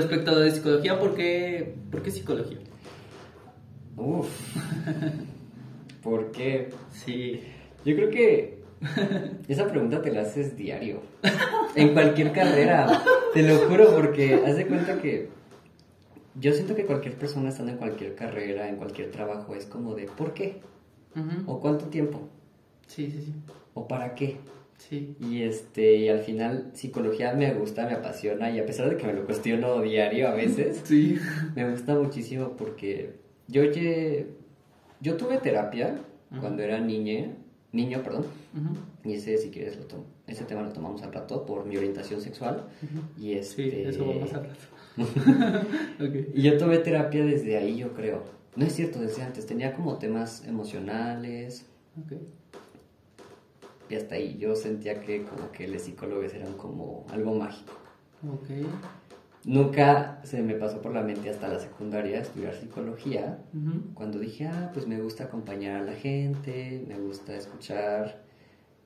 Respecto de psicología, ¿por qué, ¿por qué psicología? Uf. ¿Por qué? Sí. Yo creo que esa pregunta te la haces diario. En cualquier carrera. Te lo juro, porque haz de cuenta que yo siento que cualquier persona estando en cualquier carrera, en cualquier trabajo, es como de ¿por qué? ¿O cuánto tiempo? Sí, sí, sí. ¿O para qué? Sí. Y este, y al final psicología me gusta, me apasiona y a pesar de que me lo cuestiono diario a veces, Sí. me gusta muchísimo porque yo yo tuve terapia cuando era niña, niño, perdón, y ese si quieres lo tom- ese tema lo tomamos al rato por mi orientación sexual y este Sí, eso vamos a hablar. ok. y yo tuve terapia desde ahí, yo creo. No es cierto, desde antes tenía como temas emocionales Ok. Y hasta ahí yo sentía que como que los psicólogos eran como algo mágico. Ok. Nunca se me pasó por la mente hasta la secundaria estudiar psicología, cuando dije, ah, pues me gusta acompañar a la gente, me gusta escuchar,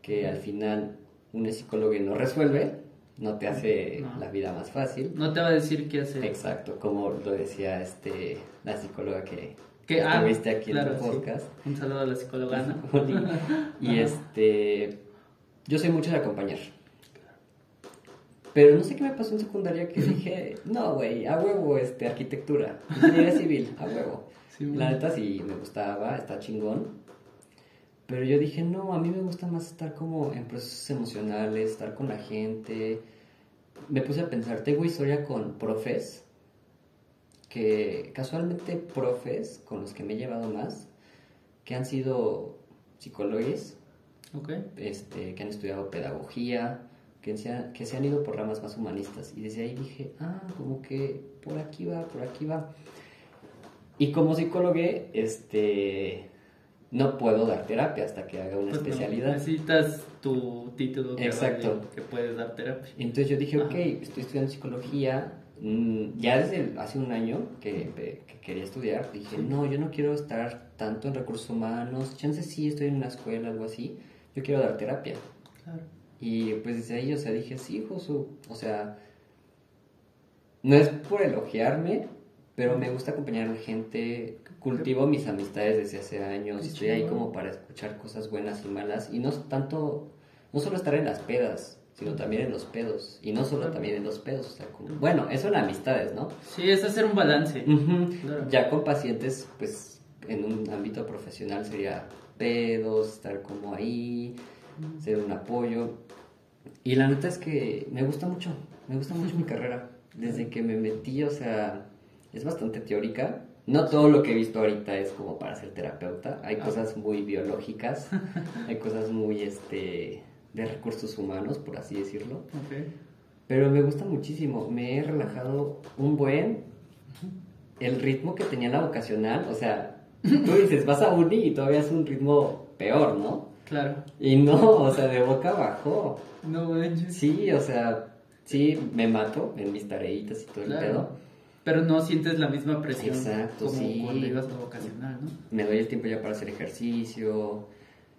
que al final un psicólogo no resuelve, no te hace No. la vida más fácil. No te va a decir qué hacer. Exacto, como lo decía este la psicóloga que, Que, ah, tuviste aquí claro, en tu sí. podcast. Un saludo a la psicóloga Ana. y este, yo soy mucho de acompañar. Pero no sé qué me pasó en secundaria que dije, no, güey, a huevo, este, arquitectura, ingeniería civil, a huevo. Sí, La neta sí me gustaba, está chingón. Pero yo dije, no, a mí me gusta más estar como en procesos emocionales, estar con la gente. Me puse a pensar, tengo historia con profes, que casualmente profes con los que me he llevado más, que han sido psicólogos, Ok. este, que han estudiado pedagogía, que se, han, que se han ido por ramas más humanistas. Y desde ahí dije, ah, como que por aquí va, por aquí va. Y como psicólogo, este, no puedo dar terapia hasta que haga una Pues no, especialidad. necesitas tu título que Exacto. que puedes dar terapia. Entonces yo dije, Ajá. ok, estoy estudiando psicología. mm, Ya desde hace un año que, que quería estudiar, dije, no, yo no quiero estar tanto en recursos humanos. Chance sí, estoy en una escuela, algo así. Yo quiero dar terapia. Claro. Y pues desde ahí, o sea, dije, sí, Josu, o sea, no es por elogiarme, pero me gusta acompañar a la gente, cultivo mis amistades desde hace años, estoy ahí como para escuchar cosas buenas y malas, y no tanto, no solo estar en las pedas, sino también en los pedos, y no solo también en los pedos, o sea, como, bueno, eso en amistades, ¿no? Sí, es hacer un balance. Claro. Ya con pacientes, pues en un ámbito profesional sería pedos, estar como ahí, ser un apoyo. Y la neta es que me gusta mucho, me gusta mucho mi carrera. Desde que me metí, o sea, es bastante teórica. No todo lo que he visto ahorita es como para ser terapeuta. Hay Ah. cosas muy biológicas, hay cosas muy, este, de recursos humanos, por así decirlo. Ok. Pero me gusta muchísimo, me he relajado un buen. El ritmo que tenía la vocacional, o sea, tú dices, vas a uni y todavía es un ritmo peor, ¿no? Claro. Y no, o sea, de boca abajo. No manches. Sí, o sea, sí, me mato en mis tareitas y todo el pedo. Pero no sientes la misma presión Exacto, como sí. cuando ibas a vocacional, ¿no? Me doy el tiempo ya para hacer ejercicio.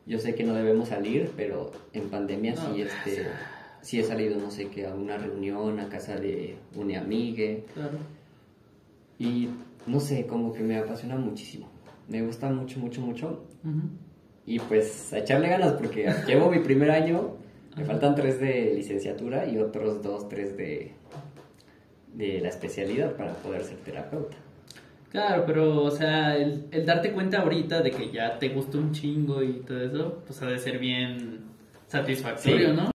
Yo sé que no debemos salir, pero en pandemia No, sí, este, sí he salido, no sé qué, a una reunión, a casa de una amigue. Claro. Y no sé, como que me apasiona muchísimo. Me gusta mucho, mucho, mucho. Y pues a echarle ganas porque llevo mi primer año, me faltan tres de licenciatura y otros dos, tres de, de la especialidad para poder ser terapeuta. Claro, pero, o sea, el, el darte cuenta ahorita de que ya te gusta un chingo y todo eso, pues ha de ser bien satisfactorio, Sí. ¿no?